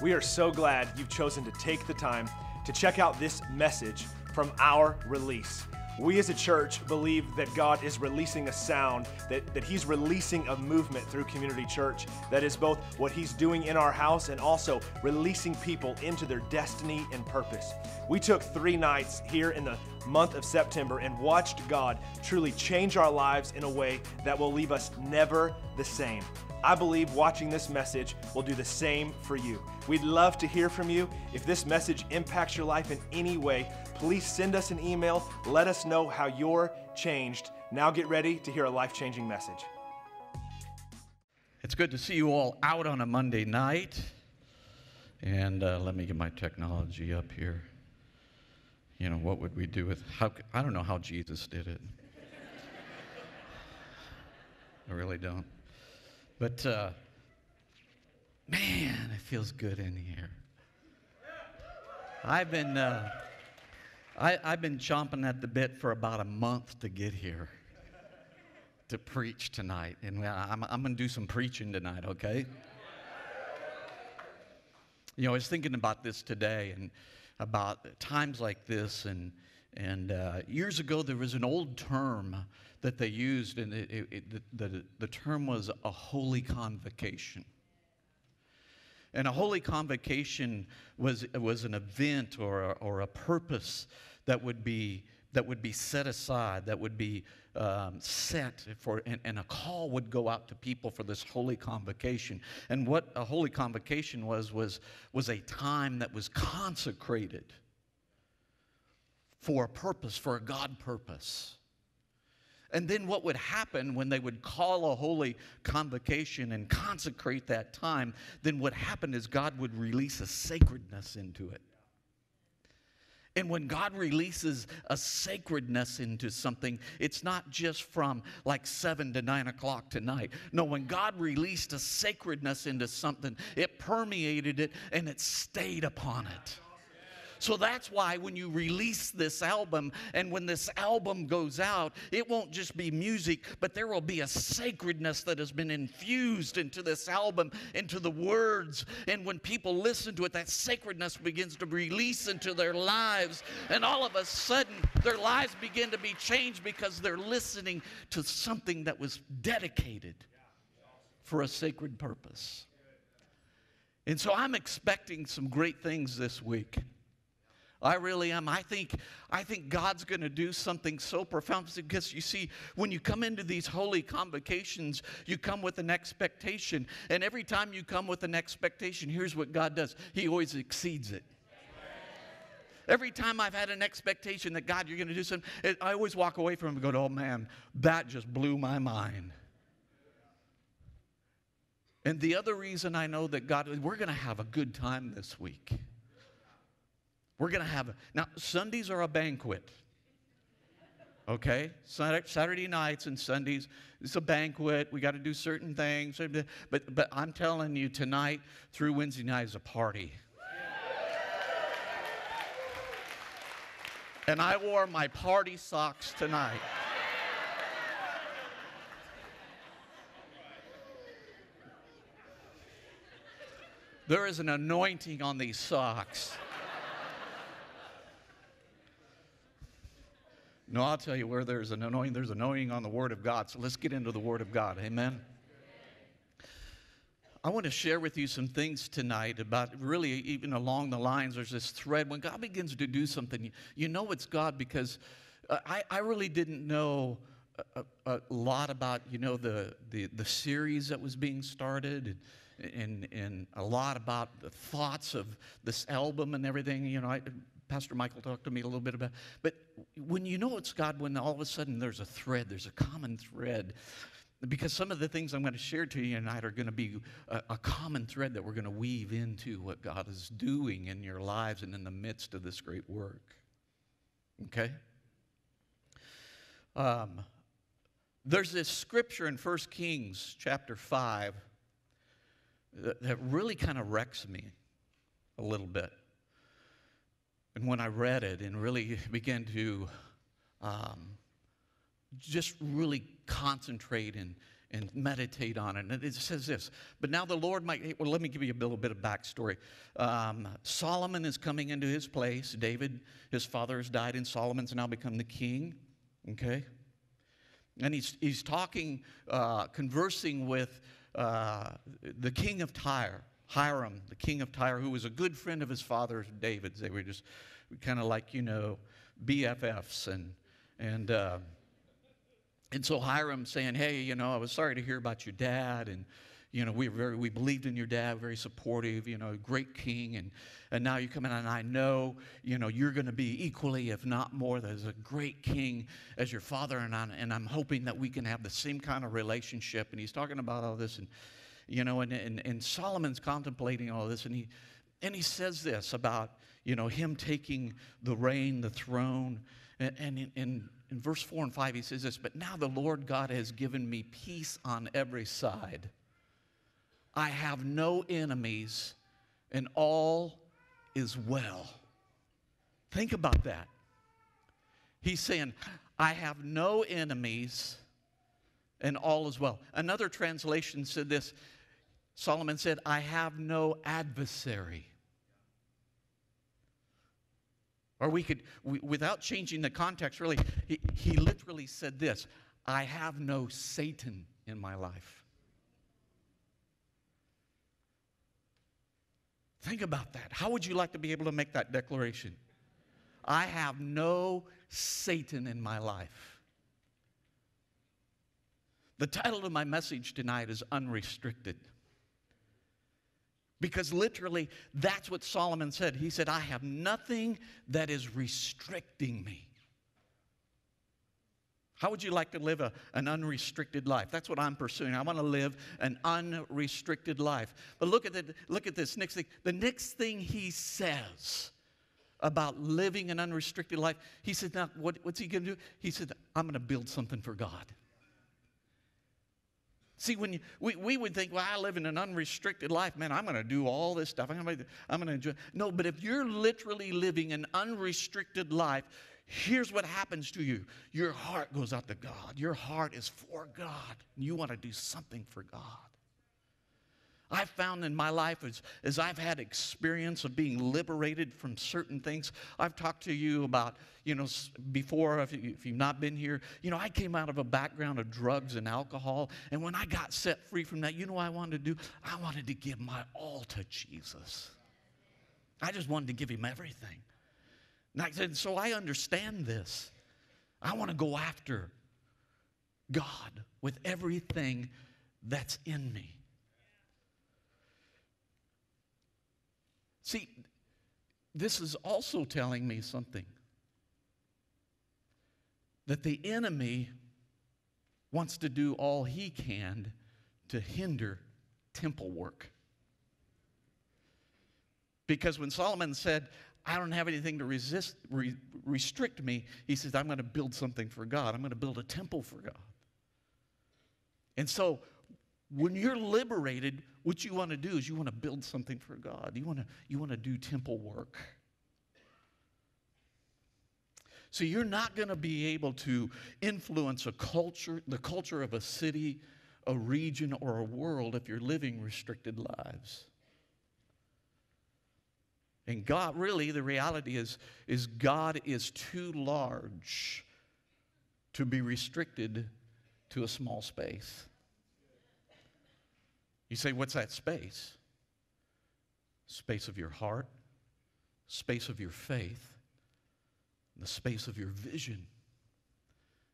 We are so glad you've chosen to take the time to check out this message from our release. We as a church believe that God is releasing a sound, that, that He's releasing a movement through Community Church that is both what He's doing in our house and also releasing people into their destiny and purpose. We took three nights here in the month of September and watched God truly change our lives in a way that will leave us never the same. I believe watching this message will do the same for you. We'd love to hear from you. If this message impacts your life in any way, please send us an email. Let us know how you're changed. Now get ready to hear a life changing message. It's good to see you all out on a Monday night. And uh, let me get my technology up here. You know, what would we do with how I don't know how Jesus did it. I really don't. But uh, man, it feels good in here. I've been uh, I, I've been chomping at the bit for about a month to get here to preach tonight. And I'm, I'm going to do some preaching tonight, okay? You know, I was thinking about this today and about times like this. And, and uh, years ago, there was an old term that they used, and it, it, it, the, the term was a holy convocation. And a holy convocation was, was an event or a, or a purpose that would be that would be set aside, that would be um, set for, and, and, a call would go out to people for this holy convocation. And what a holy convocation was, was, was a time that was consecrated for a purpose, for a God purpose. And then what would happen when they would call a holy convocation and consecrate that time, then what happened is God would release a sacredness into it. And when God releases a sacredness into something, it's not just from like seven to nine o'clock tonight. No, when God released a sacredness into something, it permeated it and it stayed upon it. So that's why when you release this album and when this album goes out, it won't just be music, but there will be a sacredness that has been infused into this album, into the words. And when people listen to it, that sacredness begins to release into their lives. And all of a sudden, their lives begin to be changed because they're listening to something that was dedicated for a sacred purpose. And so I'm expecting some great things this week. I really am. I think, I think God's going to do something so profound because you see, when you come into these holy convocations, you come with an expectation. And every time you come with an expectation, here's what God does He always exceeds it. Every time I've had an expectation that God, you're going to do something, I always walk away from it and go, oh man, that just blew my mind. And the other reason I know that God, we're going to have a good time this week. We're going to have, a, now, Sundays are a banquet. Okay? Saturday nights and Sundays, it's a banquet. We got to do certain things. But, but I'm telling you, tonight through Wednesday night is a party. And I wore my party socks tonight. There is an anointing on these socks. No, I'll tell you where there's an anointing, there's anointing on the Word of God. So let's get into the Word of God. Amen. I want to share with you some things tonight about really even along the lines. There's this thread. When God begins to do something, you know it's God because uh, I, I really didn't know a, a, lot about, you know, the, the, the series that was being started and, and, and a lot about the thoughts of this album and everything. You know, I, Pastor Michael talked to me a little bit about. But when you know it's God, when all of a sudden there's a thread, there's a common thread. Because some of the things I'm going to share to you tonight are going to be a, a common thread that we're going to weave into what God is doing in your lives and in the midst of this great work. Okay? Um, there's this scripture in 1 Kings chapter 5 that, that really kind of wrecks me a little bit. And when I read it and really began to um, just really concentrate and, and meditate on it. And it says this, but now the Lord might, well, let me give you a little bit of backstory. Um, Solomon is coming into his place. David, his father, has died, and Solomon's now become the king. Okay? And he's, he's talking, uh, conversing with uh, the king of Tyre, Hiram, the king of Tyre, who was a good friend of his father David's. They were just kind of like, you know, BFFs. And, and, uh, and so Hiram saying, hey, you know, I was sorry to hear about your dad. And, you know, we were very, we believed in your dad, very supportive, you know, great king. And, and now you come in and I know, you know, you're going to be equally, if not more, as a great king as your father. And, I, and I'm hoping that we can have the same kind of relationship. And he's talking about all this. And, you know, and, and, and Solomon's contemplating all this. And he, and he says this about, you know, him taking the reign, the throne. And, and in, in, in verse 4 and 5, he says this But now the Lord God has given me peace on every side. I have no enemies, and all is well. Think about that. He's saying, I have no enemies, and all is well. Another translation said this Solomon said, I have no adversary. Or we could, we, without changing the context, really, he, he literally said this I have no Satan in my life. Think about that. How would you like to be able to make that declaration? I have no Satan in my life. The title of my message tonight is Unrestricted. Because literally, that's what Solomon said. He said, I have nothing that is restricting me. How would you like to live a, an unrestricted life? That's what I'm pursuing. I want to live an unrestricted life. But look at, the, look at this next thing. The next thing he says about living an unrestricted life, he said, Now, what, what's he going to do? He said, I'm going to build something for God. See, when you, we, we would think, well, I live in an unrestricted life, man, I'm going to do all this stuff. I'm going to enjoy. No, but if you're literally living an unrestricted life, here's what happens to you your heart goes out to God. Your heart is for God. You want to do something for God. I've found in my life as, as I've had experience of being liberated from certain things. I've talked to you about, you know, before, if, you, if you've not been here, you know, I came out of a background of drugs and alcohol. And when I got set free from that, you know what I wanted to do? I wanted to give my all to Jesus. I just wanted to give him everything. And I said, so I understand this. I want to go after God with everything that's in me. See, this is also telling me something that the enemy wants to do all he can to hinder temple work. Because when Solomon said, I don't have anything to resist, re, restrict me, he says, I'm going to build something for God. I'm going to build a temple for God. And so when you're liberated, what you want to do is you want to build something for God. You want to, you want to do temple work. So you're not going to be able to influence a culture, the culture of a city, a region, or a world if you're living restricted lives. And God, really, the reality is, is God is too large to be restricted to a small space. You say, what's that space? Space of your heart, space of your faith, the space of your vision.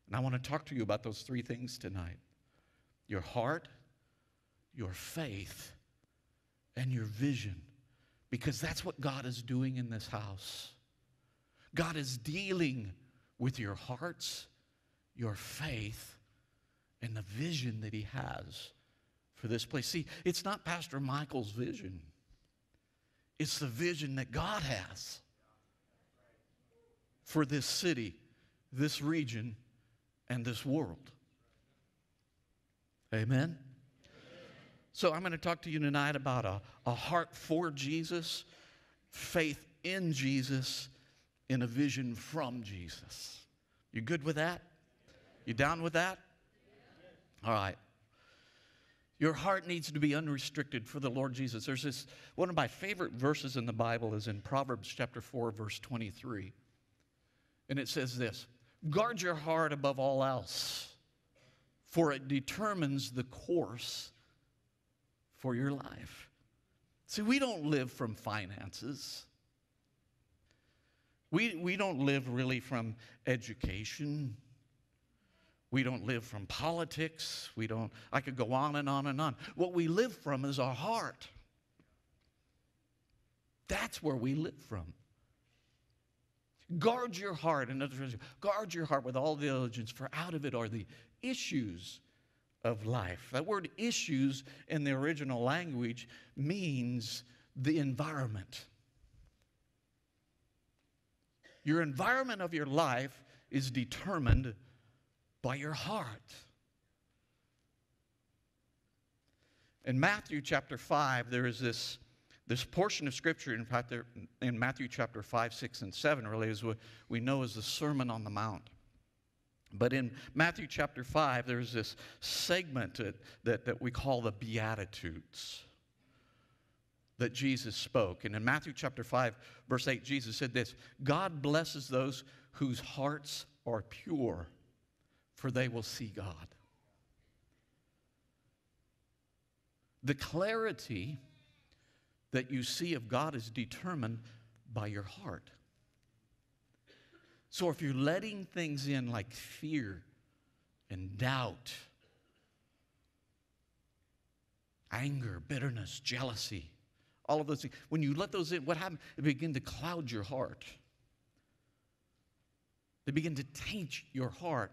And I want to talk to you about those three things tonight your heart, your faith, and your vision. Because that's what God is doing in this house. God is dealing with your hearts, your faith, and the vision that He has for this place. See, it's not Pastor Michael's vision, it's the vision that God has for this city, this region, and this world. Amen? So, I'm going to talk to you tonight about a, a heart for Jesus, faith in Jesus, and a vision from Jesus. You good with that? You down with that? All right. Your heart needs to be unrestricted for the Lord Jesus. There's this, one of my favorite verses in the Bible is in Proverbs chapter 4, verse 23. And it says this Guard your heart above all else, for it determines the course for your life. See, we don't live from finances. We, we don't live really from education. We don't live from politics. We don't, I could go on and on and on. What we live from is our heart. That's where we live from. Guard your heart, in other words, guard your heart with all diligence, for out of it are the issues of life. That word issues in the original language means the environment. Your environment of your life is determined by your heart. In Matthew chapter 5, there is this, this portion of scripture, in in Matthew chapter 5, 6, and 7, really is what we know as the Sermon on the Mount. But in Matthew chapter 5, there's this segment that, that, that we call the Beatitudes that Jesus spoke. And in Matthew chapter 5, verse 8, Jesus said this God blesses those whose hearts are pure, for they will see God. The clarity that you see of God is determined by your heart. So if you're letting things in like fear and doubt, anger, bitterness, jealousy, all of those things, when you let those in, what happens? They begin to cloud your heart. They begin to taint your heart,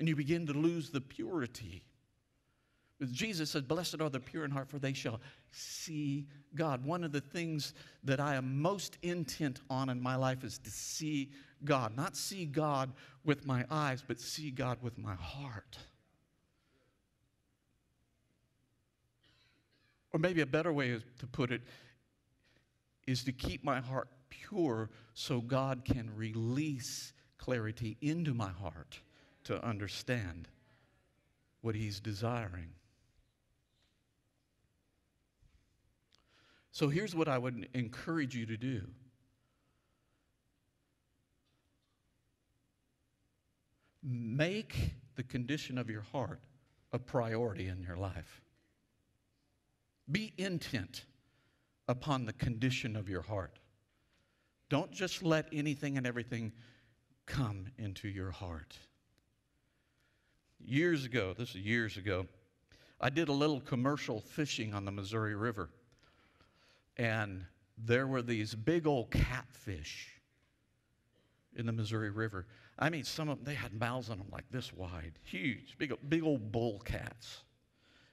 and you begin to lose the purity. Jesus said, Blessed are the pure in heart, for they shall see God. One of the things that I am most intent on in my life is to see God. Not see God with my eyes, but see God with my heart. Or maybe a better way to put it is to keep my heart pure so God can release clarity into my heart to understand what He's desiring. So here's what I would encourage you to do. Make the condition of your heart a priority in your life. Be intent upon the condition of your heart. Don't just let anything and everything come into your heart. Years ago, this is years ago, I did a little commercial fishing on the Missouri River and there were these big old catfish in the Missouri River. I mean, some of them, they had mouths on them like this wide, huge, big, big old bull cats.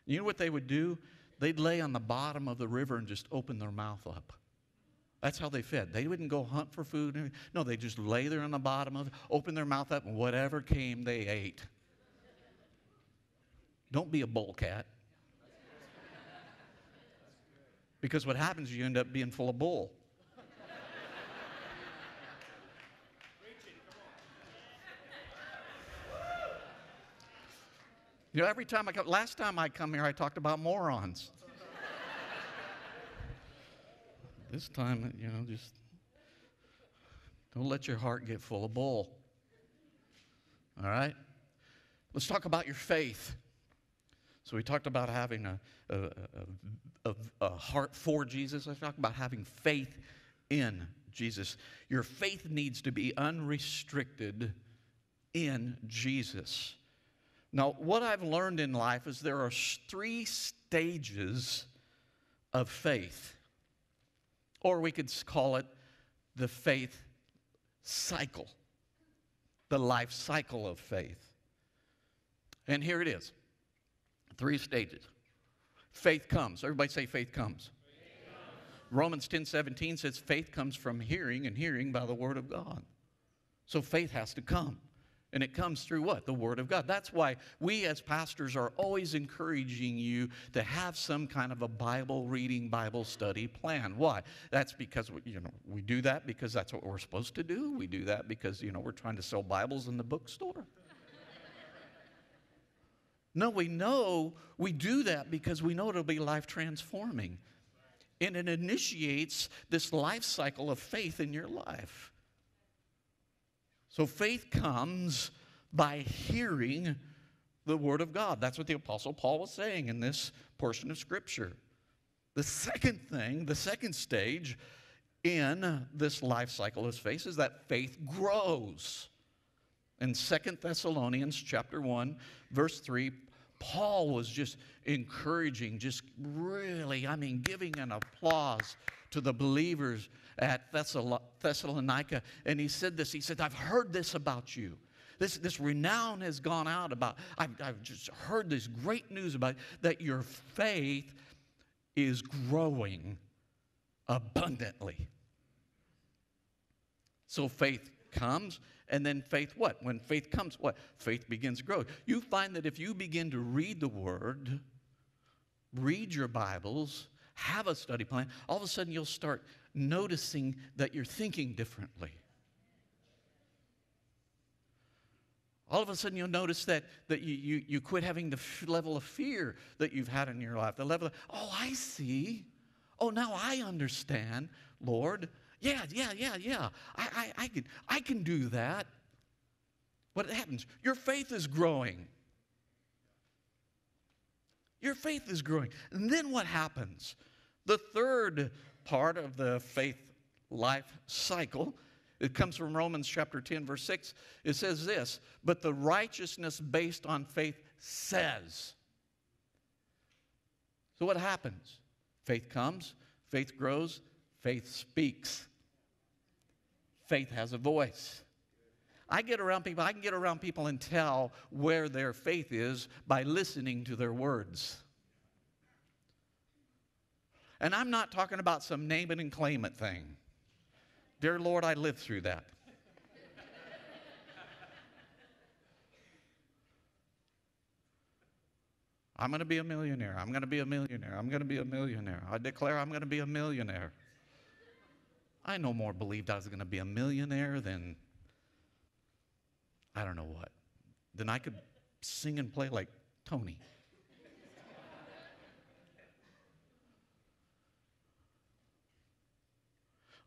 You know what they would do? They'd lay on the bottom of the river and just open their mouth up. That's how they fed. They wouldn't go hunt for food. No, they just lay there on the bottom of it, open their mouth up, and whatever came, they ate. Don't be a bull cat. Because what happens is you end up being full of bull. You know, every time I come, last time I come here, I talked about morons. this time, you know, just don't let your heart get full of bull. All right? Let's talk about your faith. So we talked about having a, a, a, a, heart for Jesus. I talked about having faith in Jesus. Your faith needs to be unrestricted in Jesus. Now, what I've learned in life is there are three stages of faith, or we could call it the faith cycle, the life cycle of faith. And here it is. Three stages. Faith comes. Everybody say faith comes. Faith comes. Romans 10 17 says faith comes from hearing, and hearing by the word of God. So faith has to come. And it comes through what? The Word of God. That's why we as pastors are always encouraging you to have some kind of a Bible reading, Bible study plan. Why? That's because we, you know we do that because that's what we're supposed to do. We do that because you know we're trying to sell Bibles in the bookstore. No, we know we do that because we know it'll be life transforming. And it initiates this life cycle of faith in your life. So faith comes by hearing the Word of God. That's what the Apostle Paul was saying in this portion of Scripture. The second thing, the second stage in this life cycle of faith is that faith grows. In Second Thessalonians chapter 1, verse 3, Paul was just encouraging, just really, I mean, giving an applause to the believers at Thessalonica. And he said this He said, I've heard this about you. This, this renown has gone out about, I've, I've just heard this great news about that your faith is growing abundantly. So faith comes, and then faith what? When faith comes, what? Faith begins to grow. You find that if you begin to read the Word, read your Bibles, have a study plan, all of a sudden you'll start noticing that you're thinking differently. All of a sudden, you'll notice that, that you, you, you quit having the f- level of fear that you've had in your life. The level of, oh, I see. Oh, now I understand, Lord. Yeah, yeah, yeah, yeah. I, I, I, can, I can do that. What happens? Your faith is growing. Your faith is growing. And then what happens? The third part of the faith life cycle it comes from Romans chapter 10, verse 6. It says this But the righteousness based on faith says. So what happens? Faith comes, faith grows, faith speaks. Faith has a voice. I get around people, I can get around people and tell where their faith is by listening to their words. And I'm not talking about some name it and claim it thing. Dear Lord, I lived through that. I'm going to be a millionaire. I'm going to be a millionaire. I'm going to be a millionaire. I declare I'm going to be a millionaire. I no more believed I was going to be a millionaire than, I don't know what, than I could sing and play like Tony.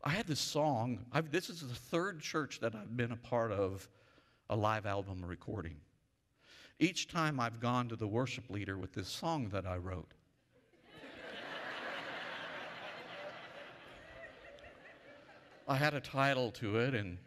I had this song. I've, this is the third church that I've been a part of a live album recording. Each time I've gone to the worship leader with this song that I wrote. I had a title to it, and,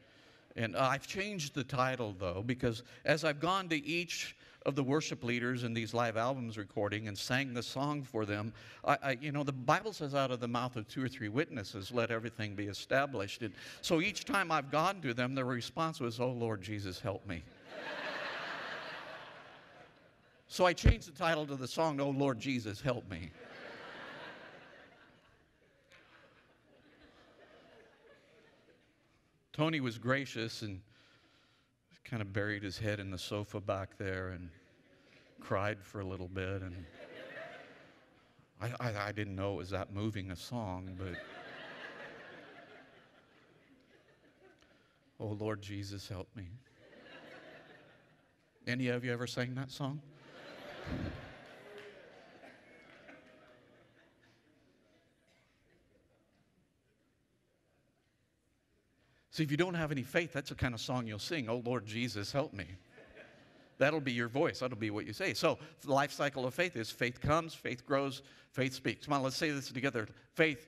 and I've changed the title though, because as I've gone to each of the worship leaders in these live albums recording and sang the song for them. I, I, you know, the Bible says, out of the mouth of two or three witnesses, let everything be established. And so each time I've gone to them, their response was, Oh, Lord Jesus, help me. so I changed the title to the song, Oh, Lord Jesus, help me. Tony was gracious and kind of buried his head in the sofa back there and cried for a little bit. And I, I, I didn't know it was that moving a song, but. oh, Lord Jesus, help me. Any of you ever sang that song? See, if you don't have any faith, that's the kind of song you'll sing. Oh, Lord Jesus, help me. That'll be your voice. That'll be what you say. So, the life cycle of faith is faith comes, faith grows, faith speaks. Come on, let's say this together. Faith,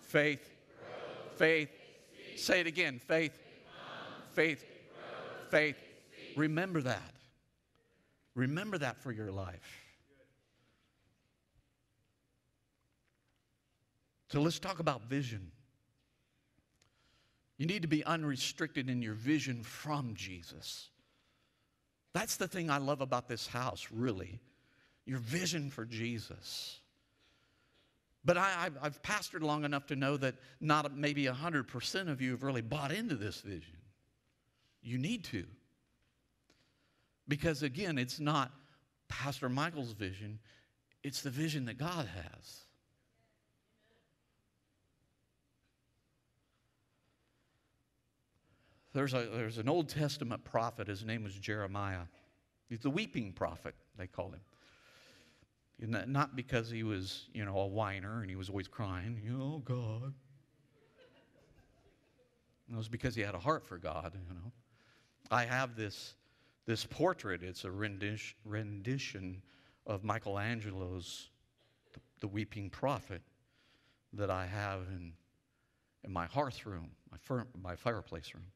faith, faith. Say it again. Faith, faith, faith. Remember that. Remember that for your life. So, let's talk about vision. You need to be unrestricted in your vision from Jesus. That's the thing I love about this house, really. Your vision for Jesus. But I, have pastored long enough to know that not maybe 100% of you have really bought into this vision. You need to. Because again, it's not Pastor Michael's vision, it's the vision that God has. There's, a, there's an Old Testament prophet. His name was Jeremiah. He's the weeping prophet. they called him. And Not because he was, you know, a whiner and he was always crying, you know, oh, God. It was because he had a heart for God, you know. I have this, this portrait. It's a rendition, rendition of Michelangelo's the, the Weeping Prophet that I have in, in my hearth room, my, fir- my fireplace room.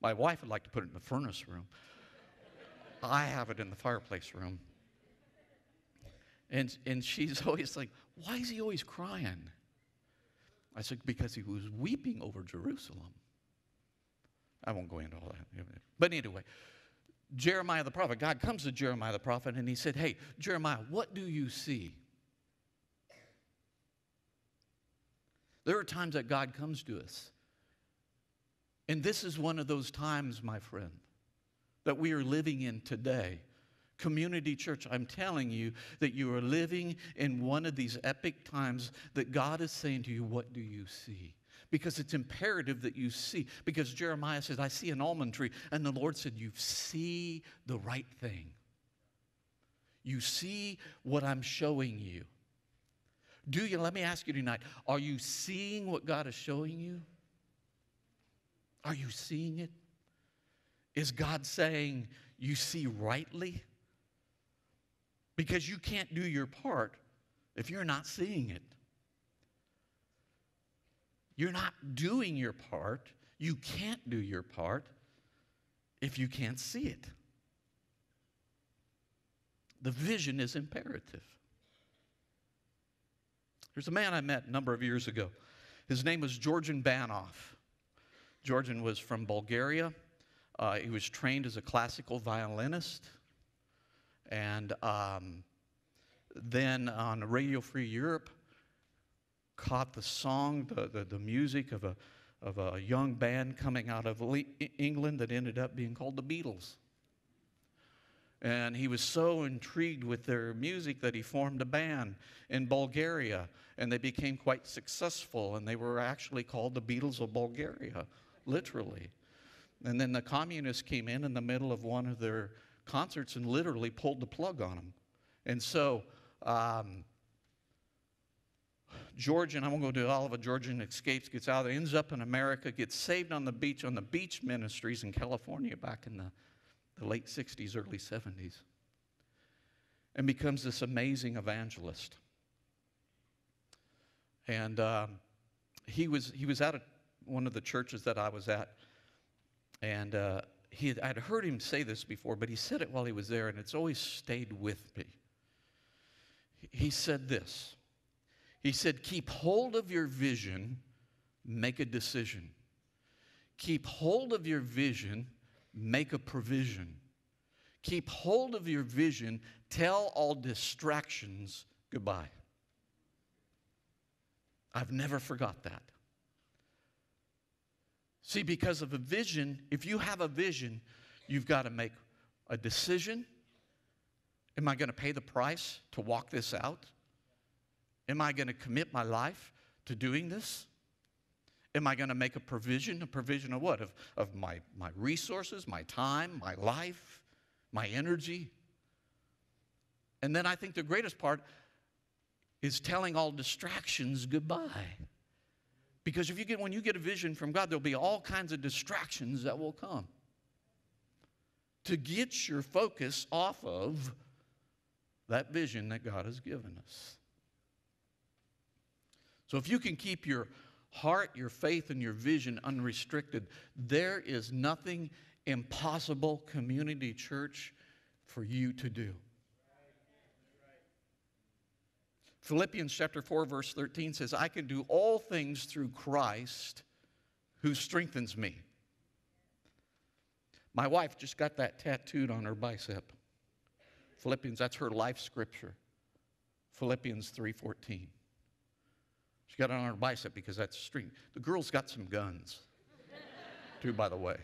My wife would like to put it in the furnace room. I have it in the fireplace room. And, and she's always like, Why is he always crying? I said, Because he was weeping over Jerusalem. I won't go into all that. But anyway, Jeremiah the prophet, God comes to Jeremiah the prophet and he said, Hey, Jeremiah, what do you see? There are times that God comes to us. And this is one of those times, my friend, that we are living in today. Community church, I'm telling you that you are living in one of these epic times that God is saying to you, What do you see? Because it's imperative that you see. Because Jeremiah says, I see an almond tree. And the Lord said, You see the right thing. You see what I'm showing you. Do you, let me ask you tonight, are you seeing what God is showing you? Are you seeing it? Is God saying you see rightly? Because you can't do your part if you're not seeing it. You're not doing your part. You can't do your part if you can't see it. The vision is imperative. There's a man I met a number of years ago. His name was Georgian Banov. Georgian was from Bulgaria. Uh, he was trained as a classical violinist. And um, then on Radio Free Europe, caught the song, the, the, the, music of a, of a young band coming out of England that ended up being called the Beatles. And he was so intrigued with their music that he formed a band in Bulgaria. And they became quite successful. And they were actually called the Beatles of Bulgaria, literally. And then the communists came in in the middle of one of their concerts and literally pulled the plug on them. And so, um, Georgian, I won't go to all of it, Georgian escapes, gets out, ends up in America, gets saved on the beach, on the beach ministries in California back in the the late 60s, early 70s, and becomes this amazing evangelist. And um, he, was, he was at a, one of the churches that I was at, and uh, he I'd heard him say this before, but he said it while he was there, and it's always stayed with me. He said this He said, Keep hold of your vision, make a decision. Keep hold of your vision, make a provision. Keep hold of your vision. Tell all distractions goodbye. I've never forgot that. See, because of a vision, if you have a vision, you've got to make a decision. Am I going to pay the price to walk this out? Am I going to commit my life to doing this? Am I going to make a provision? A provision of what? Of, of my, my resources, my time, my life, my energy? And then I think the greatest part is telling all distractions goodbye. Because if you get when you get a vision from God, there'll be all kinds of distractions that will come to get your focus off of that vision that God has given us. So if you can keep your heart, your faith, and your vision unrestricted, there is nothing impossible, community church, for you to do. Philippians chapter 4 verse 13 says, "I can do all things through Christ who strengthens me." My wife just got that tattooed on her bicep. Philippians, that's her life scripture. Philippians 3:14. She got it on her bicep because that's strength. The girl's got some guns, too, by the way.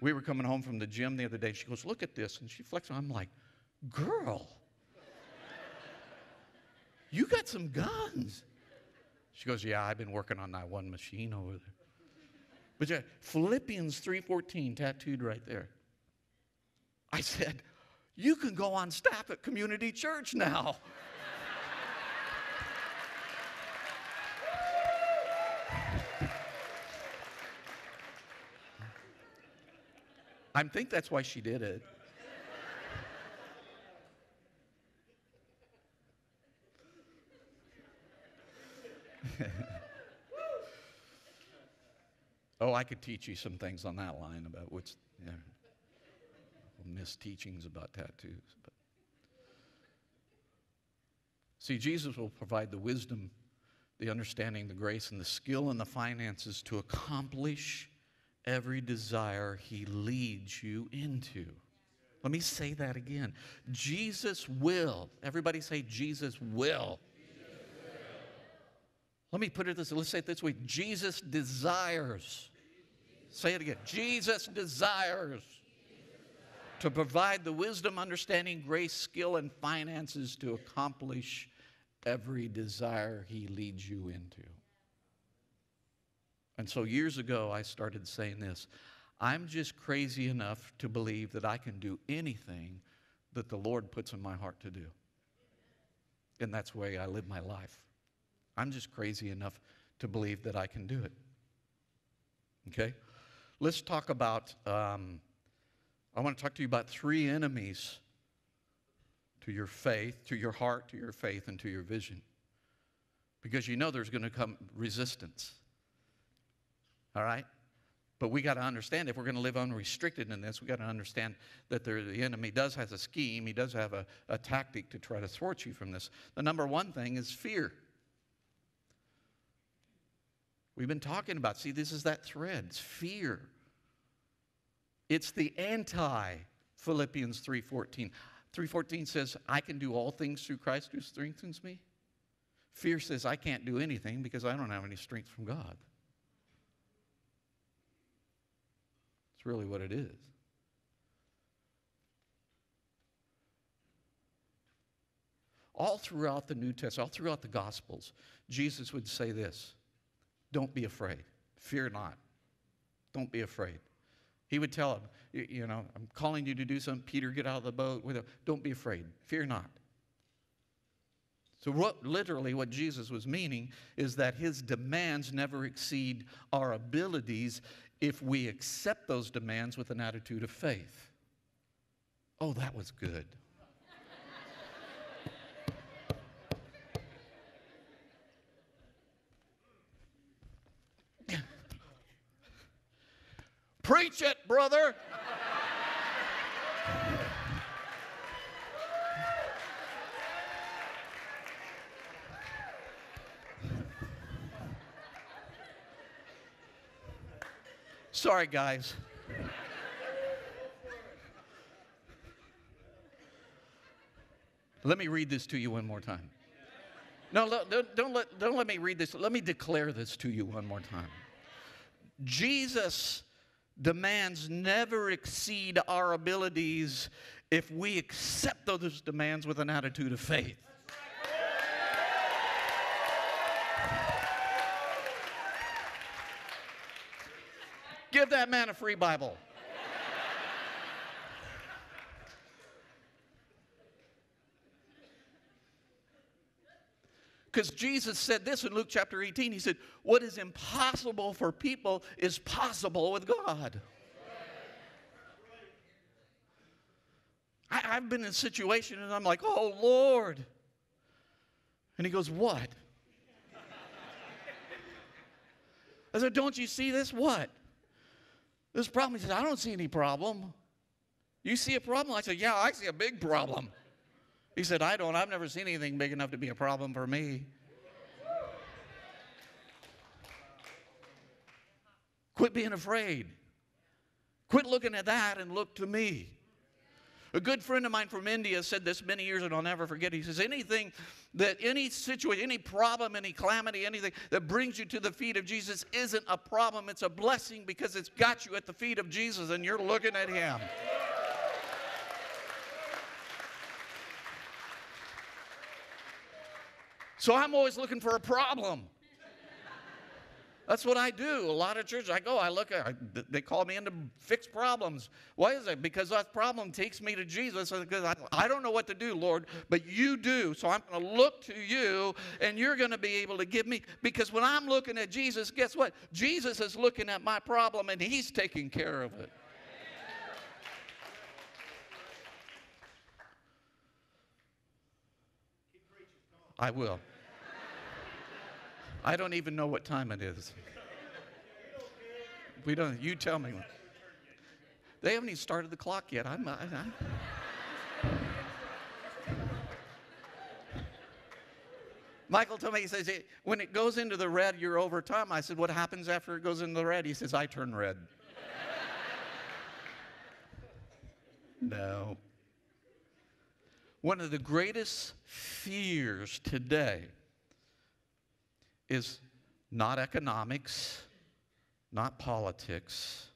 We were coming home from the gym the other day. She goes, Look at this. And she flexes. I'm like, Girl, you got some guns. She goes, Yeah, I've been working on that one machine over there. But yeah, Philippians 3:14 tattooed right there. I said, You can go on staff at Community Church now. I think that's why she did it. oh, I could teach you some things on that line about what's yeah, missed teachings about tattoos. But see, Jesus will provide the wisdom, the understanding, the grace, and the skill and the finances to accomplish every desire he leads you into. Let me say that again. Jesus will. Everybody say, Jesus will. Let me put it this let's say it this way Jesus desires. Say it again. Jesus desires to provide the wisdom, understanding, grace, skill, and finances to accomplish every desire he leads you into. And so years ago, I started saying this I'm just crazy enough to believe that I can do anything that the Lord puts in my heart to do. And that's the way I live my life. I'm just crazy enough to believe that I can do it. Okay? Let's talk about, um, I want to talk to you about three enemies to your faith, to your heart, to your faith, and to your vision. Because you know there's going to come resistance. All right? But we got to understand if we're going to live unrestricted in this, we got to understand that there, the enemy does have a scheme. He does have a, a tactic to try to thwart you from this. The number one thing is fear. We've been talking about, see, this is that thread. It's fear. It's the anti Philippians 3:14. 3:14 says, "I can do all things through Christ who strengthens me." Fear says, "I can't do anything because I don't have any strength from God." It's really what it is. All throughout the New Testament, all throughout the Gospels, Jesus would say this Don't be afraid. Fear not. Don't be afraid. He would tell him, You know, I'm calling you to do something. Peter, get out of the boat. Don't be afraid. Fear not. So, what, literally, what Jesus was meaning is that his demands never exceed our abilities if we accept those demands with an attitude of faith. Oh, that was good. Preach brother. Sorry, guys. Let me read this to you one more time. No, don't, don't, let, don't let me read this. Let me declare this to you one more time. Jesus demands never exceed our abilities if we accept those demands with an attitude of faith. Give that man a free Bible. Because Jesus said this in Luke chapter 18. He said, What is impossible for people is possible with God. I, have been in a situation and I'm like, Oh Lord. And he goes, What? I said, Don't you see this? What? This problem. He said, I don't see any problem. You see a problem? I said, Yeah, I see a big problem. He said, I don't. I've never seen anything big enough to be a problem for me. Quit being afraid. Quit looking at that and look to me. A good friend of mine from India said this many years and I'll never forget. He says, anything that any situation, any problem, any calamity, anything that brings you to the feet of Jesus isn't a problem. It's a blessing because it's got you at the feet of Jesus and you're looking at Him. So I'm always looking for a problem. That's what I do. A lot of churches, I go, I look, I, they call me in to fix problems. Why is it? Because that problem takes me to Jesus. Because I, I don't know what to do, Lord, but you do. So I'm going to look to you, and you're going to be able to give me. Because when I'm looking at Jesus, guess what? Jesus is looking at my problem, and He's taking care of it. I will. I don't even know what time it is. We don't. You tell me. They haven't even started the clock yet. I'm. I, Michael told me, he says, when it goes into the red, you're over time. I said, what happens after it goes into the red? He says, I turn red. no. One of the greatest fears today is not economics, not politics.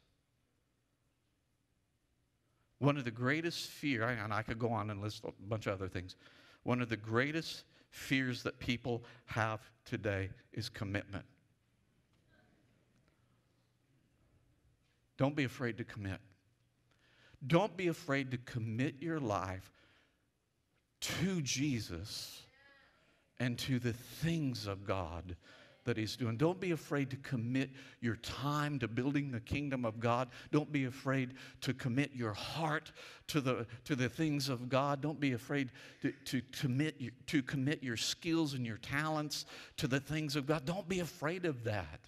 One of the greatest fear, and I could go on and list a bunch of other things. One of the greatest fears that people have today is commitment. Don't be afraid to commit. Don't be afraid to commit your life to Jesus and to the things of God that He's doing. Don't be afraid to commit your time to building the kingdom of God. Don't be afraid to commit your heart to the, to the things of God. Don't be afraid to, to, commit, to commit your skills and your talents to the things of God. Don't be afraid of that.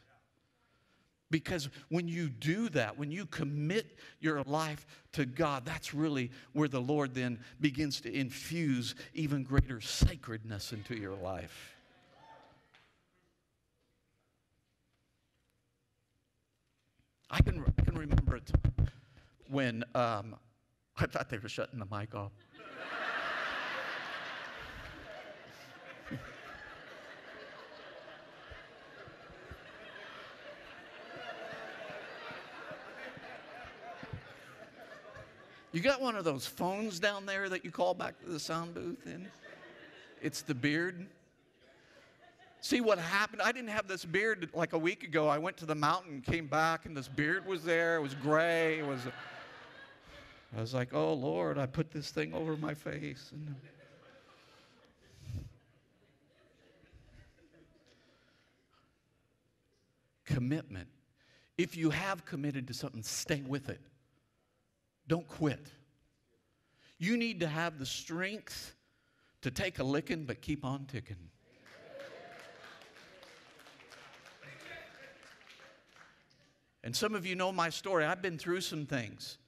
Because when you do that, when you commit your life to God, that's really where the Lord then begins to infuse even greater sacredness into your life. I can, I can remember time when um, I thought they were shutting the mic off. You got one of those phones down there that you call back to the sound booth in? It's the beard. See what happened? I didn't have this beard like a week ago. I went to the mountain, came back, and this beard was there. It was gray. It was. I was like, "Oh Lord, I put this thing over my face." And, commitment. If you have committed to something, stay with it. Don't quit. You need to have the strength to take a licking, but keep on ticking. And some of you know my story. I've been through some things.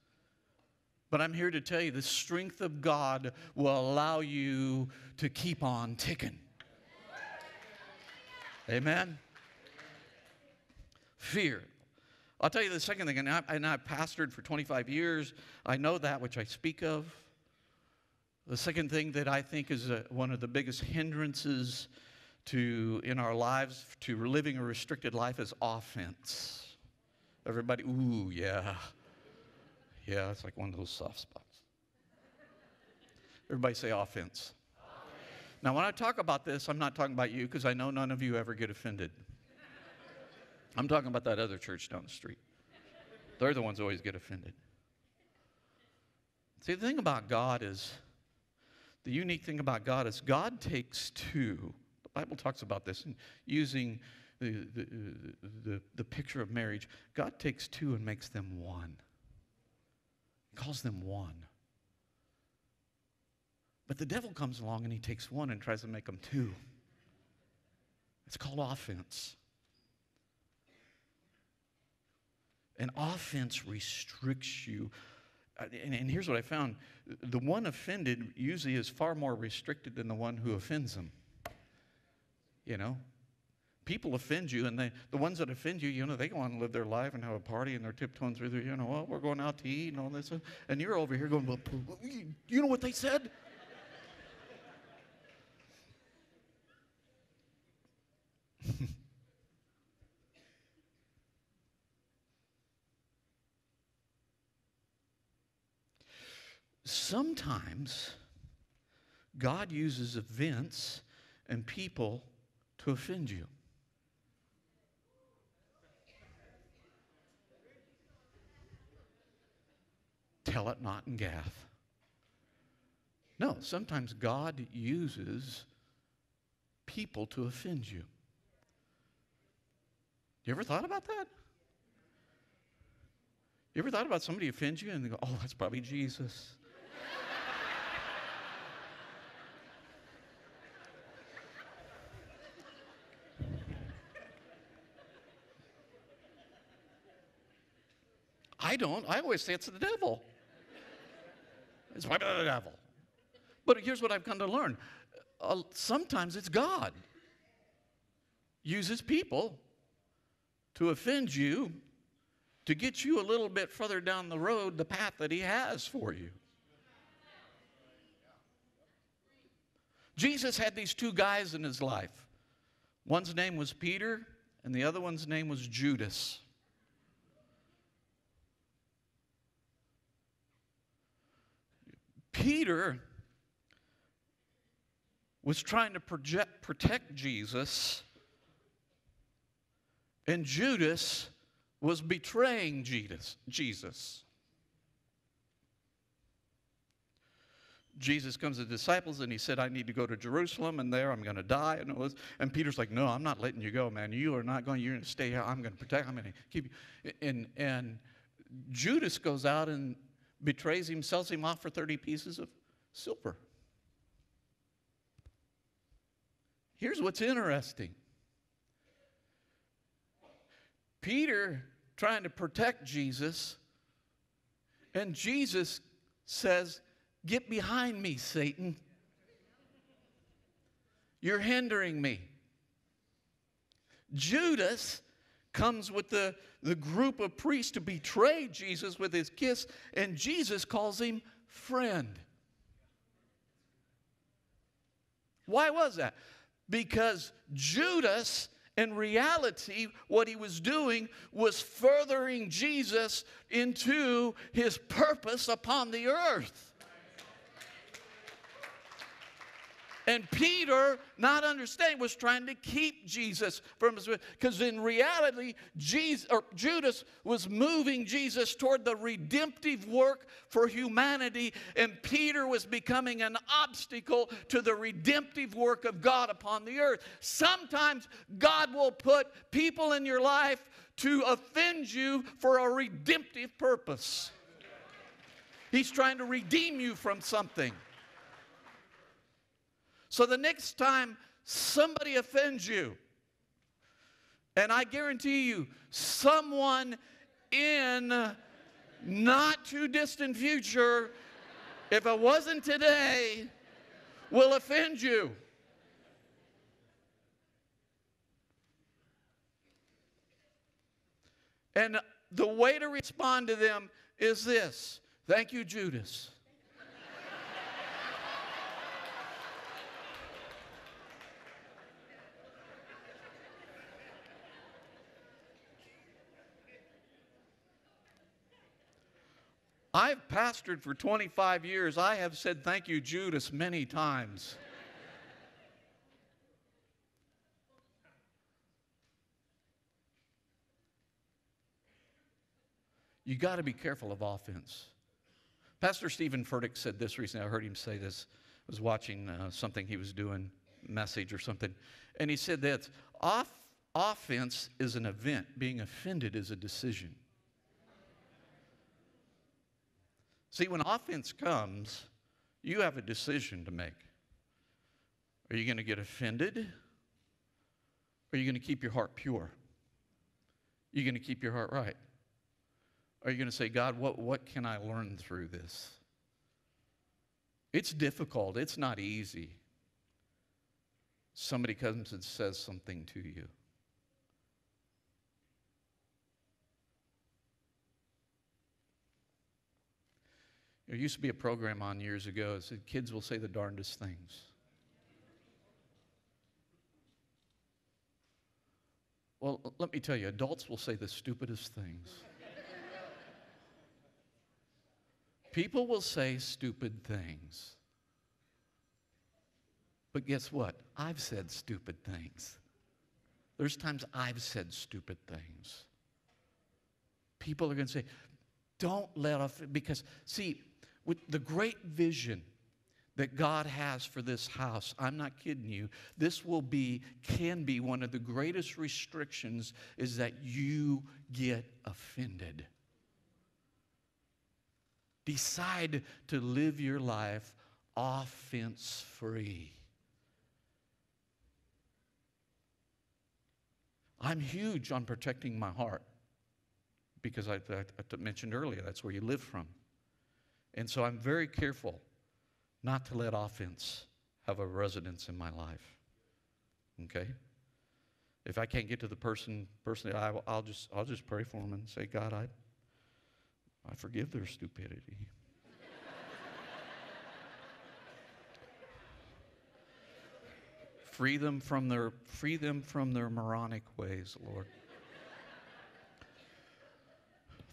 But I'm here to tell you the strength of God will allow you to keep on ticking. Amen. Fear. I'll tell you the second thing, and, I, and I've pastored for 25 years. I know that which I speak of. The second thing that I think is a, one of the biggest hindrances to in our lives to living a restricted life is offense. Everybody, ooh, yeah. Yeah, it's like one of those soft spots. Everybody say offense. offense. Now, when I talk about this, I'm not talking about you because I know none of you ever get offended. I'm talking about that other church down the street. They're the ones who always get offended. See, the thing about God is, the unique thing about God is God takes two. The Bible talks about this using the, the, the, the, picture of marriage. God takes two and makes them one. He calls them one. But the devil comes along and he takes one and tries to make them two. It's called offense. And offense restricts you. Uh, and, and, here's what I found the one offended usually is far more restricted than the one who offends them. You know? People offend you, and they, the ones that offend you, you know, they go on and live their life and have a party, and they're tiptoeing through there, you know, well, we're going out to eat and all this. And you're over here going, well, you know what they said? sometimes God uses events and people to offend you. Tell it not in Gath. No, sometimes God uses people to offend you. You ever thought about that? You ever thought about somebody offend you and they go, oh, that's probably Jesus? I don't. I always say it's the devil. It's the devil. But here's what I've come to learn uh, sometimes it's God uses people to offend you to get you a little bit further down the road, the path that He has for you. Jesus had these two guys in his life. One's name was Peter, and the other one's name was Judas. Peter was trying to project, protect Jesus, and Judas was betraying Jesus. Jesus. Jesus comes to the disciples and he said, I need to go to Jerusalem and there I'm going to die. And, was, and Peter's like, No, I'm not letting you go, man. You are not going, you're going to stay here. I'm going to protect, I'm going to keep you. And, and Judas goes out and betrays him, sells him off for 30 pieces of silver. Here's what's interesting Peter trying to protect Jesus, and Jesus says, Get behind me, Satan. You're hindering me. Judas comes with the, the group of priests to betray Jesus with his kiss, and Jesus calls him friend. Why was that? Because Judas, in reality, what he was doing was furthering Jesus into his purpose upon the earth. And Peter, not understanding, was trying to keep Jesus from his because in reality, Jesus Judas was moving Jesus toward the redemptive work for humanity, and Peter was becoming an obstacle to the redemptive work of God upon the earth. Sometimes God will put people in your life to offend you for a redemptive purpose. He's trying to redeem you from something. So the next time somebody offends you, and I guarantee you, someone in not too distant future, if it wasn't today, will offend you. And the way to respond to them is this Thank you, Judas. I've pastored for 25 years. I have said thank you, Judas, many times. you got to be careful of offense. Pastor Steven Furtick said this recently. I heard him say this. I was watching uh, something he was doing, message or something, and he said that off, offense is an event, being offended is a decision. See, when offense comes, you have a decision to make. Are you going to get offended? Are you going to keep your heart pure? Are you going to keep your heart right? Are you going to say, God, what, what can I learn through this? It's difficult, it's not easy. Somebody comes and says something to you. There used to be a program on years ago that said kids will say the darndest things. Well, let me tell you, adults will say the stupidest things. People will say stupid things. But guess what? I've said stupid things. There's times I've said stupid things. People are going to say, Don't let off, because see, with the great vision that God has for this house, I'm not kidding you, this will be, can be one of the greatest restrictions is that you get offended. Decide to live your life offense free. I'm huge on protecting my heart because I, I, I, mentioned earlier that's where you live from. And so I'm very careful not to let offense have a residence in my life. Okay? If I can't get to the person personally, I, will just I'll just pray for them and say, God, I I forgive their stupidity. free them from their free them from their moronic ways, Lord.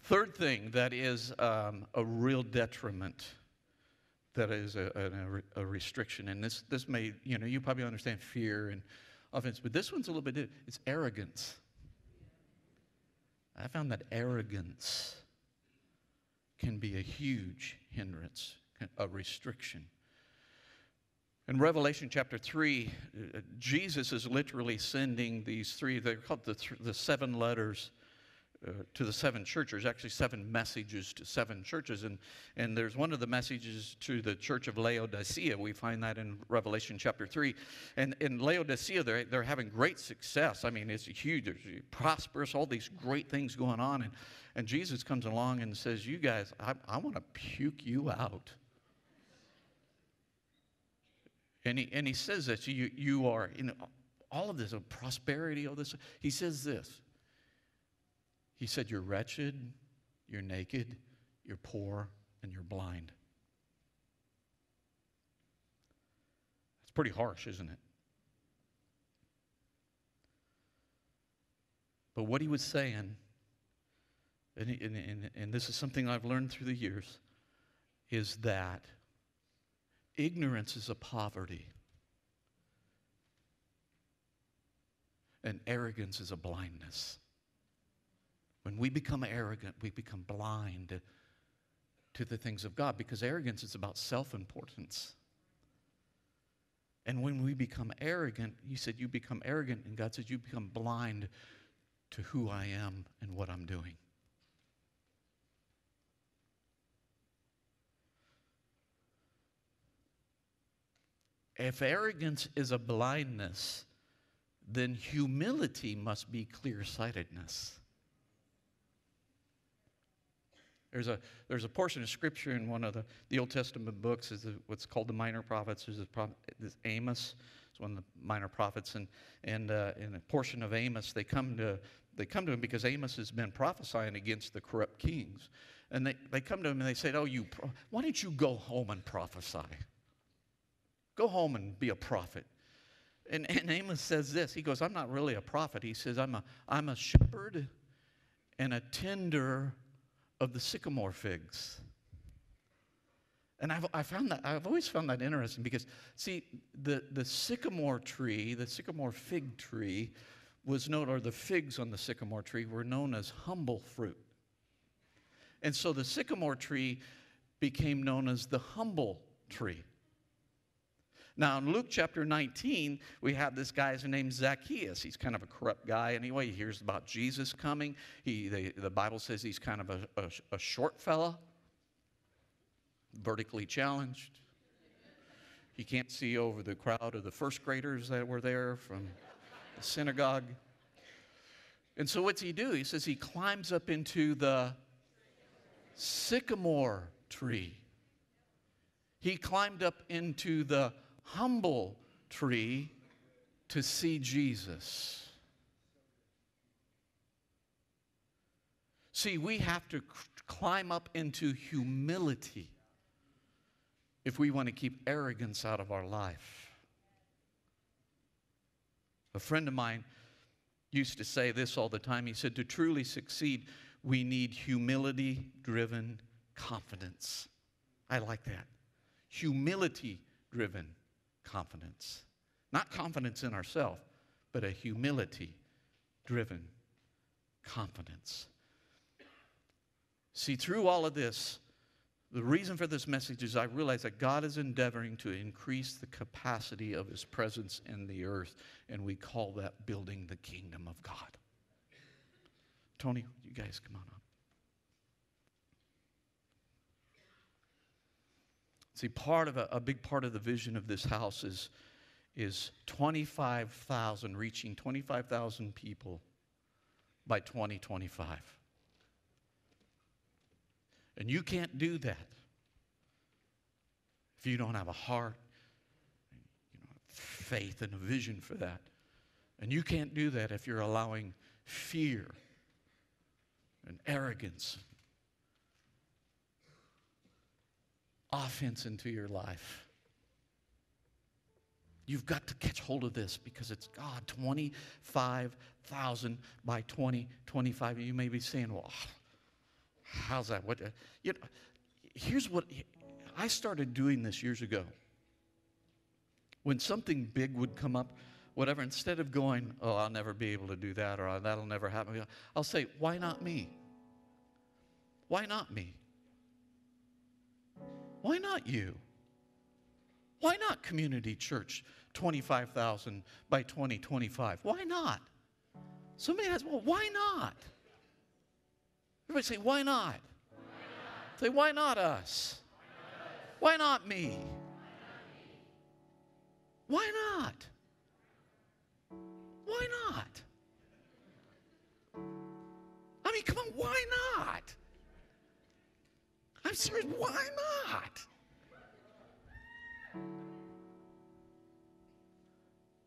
Third thing that is um, a real detriment, that is a, a, a, restriction, and this, this may, you know, you probably understand fear and offense, but this one's a little bit different. It's arrogance. I found that arrogance can be a huge hindrance, a restriction. In Revelation chapter 3, uh, Jesus is literally sending these three, they're called the, the seven letters uh, to the seven churches, actually seven messages to seven churches. And, and there's one of the messages to the church of Laodicea. We find that in Revelation chapter 3. And in Laodicea, they're, they're having great success. I mean, it's huge, it's prosperous, all these great things going on. And, and Jesus comes along and says, You guys, I, I want to puke you out. And he, and he says that you, you are, in all of this, prosperity, all this. He says this he said, You're wretched, you're naked, you're poor, and you're blind. That's pretty harsh, isn't it? But what he was saying, and, and, and, this is something I've learned through the years, is that ignorance is a poverty, and arrogance is a blindness. When we become arrogant, we become blind to the things of God because arrogance is about self importance. And when we become arrogant, He said, You become arrogant, and God said, You become blind to who I am and what I'm doing. If arrogance is a blindness, then humility must be clear sightedness. There's a, there's a portion of scripture in one of the, the Old Testament books, is what's called the minor prophets. There's this Amos, it's one of the minor prophets. And, and uh, in a portion of Amos, they come, to, they come to him because Amos has been prophesying against the corrupt kings. And they, they come to him and they say, Oh, you, why don't you go home and prophesy? Go home and be a prophet. And, and Amos says this He goes, I'm not really a prophet. He says, I'm a, I'm a shepherd and a tender of the sycamore figs. And I've, I found that, I've always found that interesting because, see, the, the sycamore tree, the sycamore fig tree, was known, or the figs on the sycamore tree were known as humble fruit. And so the sycamore tree became known as the humble tree. Now, in Luke chapter 19, we have this guy named Zacchaeus. He's kind of a corrupt guy anyway. He hears about Jesus coming. He, the, the Bible says he's kind of a, a, a short fella, vertically challenged. He can't see over the crowd of the first graders that were there from the synagogue. And so, what's he do? He says he climbs up into the sycamore tree. He climbed up into the humble tree to see Jesus. See, we have to climb up into humility if we want to keep arrogance out of our life. A friend of mine used to say this all the time. He said, To truly succeed, we need humility driven confidence. I like that. Humility driven confidence. Not confidence in ourselves, but a humility driven confidence. See, through all of this, the reason for this message is I realize that God is endeavoring to increase the capacity of His presence in the earth, and we call that building the kingdom of God. Tony, you guys come on up. See, part of a, a big part of the vision of this house is, is 25,000, reaching 25,000 people by 2025. And you can't do that if you don't have a heart, you know, faith, and a vision for that. And you can't do that if you're allowing fear and arrogance, offense into your life. You've got to catch hold of this because it's God, 25,000 by 2025. You may be saying, well, how's that? What, uh, you know, here's what I started doing this years ago. When something big would come up, whatever, instead of going, oh, I'll never be able to do that or that'll never happen, I'll say, why not me? Why not me? Why not you? Why not community church 25,000 by 2025? Why not? Somebody has, well, why not? Everybody say, why not? Why not? Say, why not us? Why not, why not me? Why not? Why not? I mean, come on, why not? I'm serious, why not?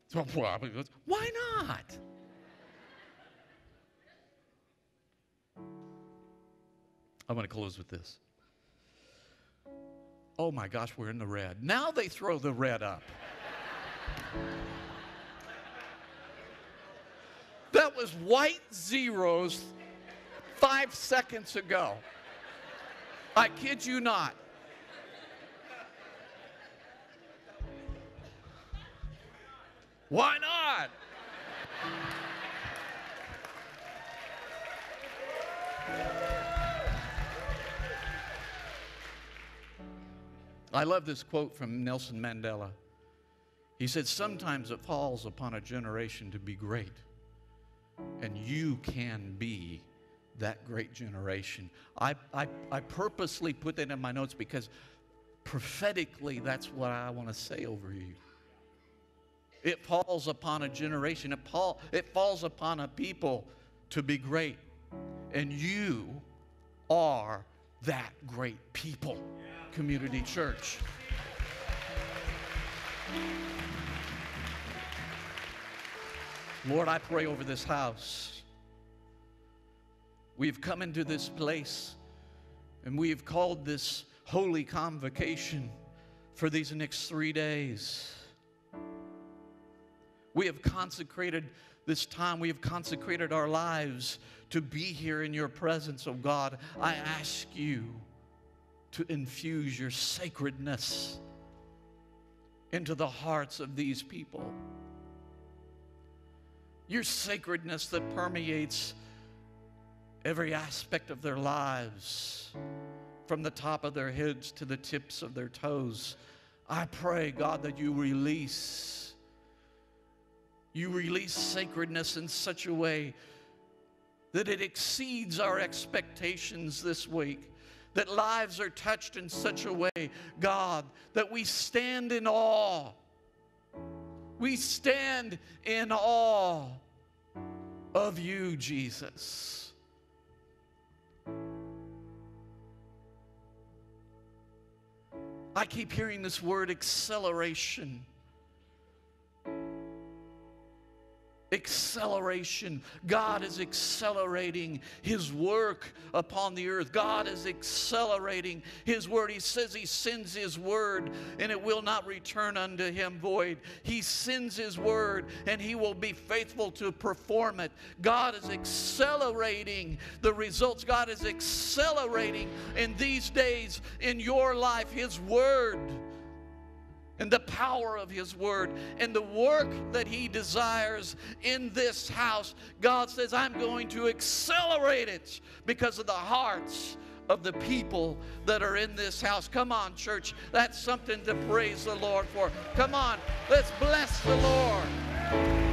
So, why not? I want to close with this. Oh my gosh, we're in the red. Now they throw the red up. that was white zeros five seconds ago. I kid you not. Why not? I love this quote from Nelson Mandela. He said, Sometimes it falls upon a generation to be great, and you can be that great generation. I, I, I purposely put that in my notes because prophetically, that's what I want to say over you. It falls upon a generation, it, fall, it falls upon a people to be great. And you are that great people, Community Church. Lord, I pray over this house. We've come into this place and we've called this holy convocation for these next three days. We have consecrated this time, we have consecrated our lives to be here in your presence, oh God. I ask you to infuse your sacredness into the hearts of these people. Your sacredness that permeates every aspect of their lives, from the top of their heads to the tips of their toes. I pray, God, that you release. You release sacredness in such a way that it exceeds our expectations this week. That lives are touched in such a way, God, that we stand in awe. We stand in awe of you, Jesus. I keep hearing this word acceleration. Acceleration. God is accelerating His work upon the earth. God is accelerating His word. He says He sends His word and it will not return unto Him void. He sends His word and He will be faithful to perform it. God is accelerating the results. God is accelerating in these days in your life His word and the power of His Word and the work that He desires in this house. God says, I'm going to accelerate it because of the hearts of the people that are in this house. Come on, church. That's something to praise the Lord for. Come on, let's bless the Lord.